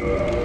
Uh.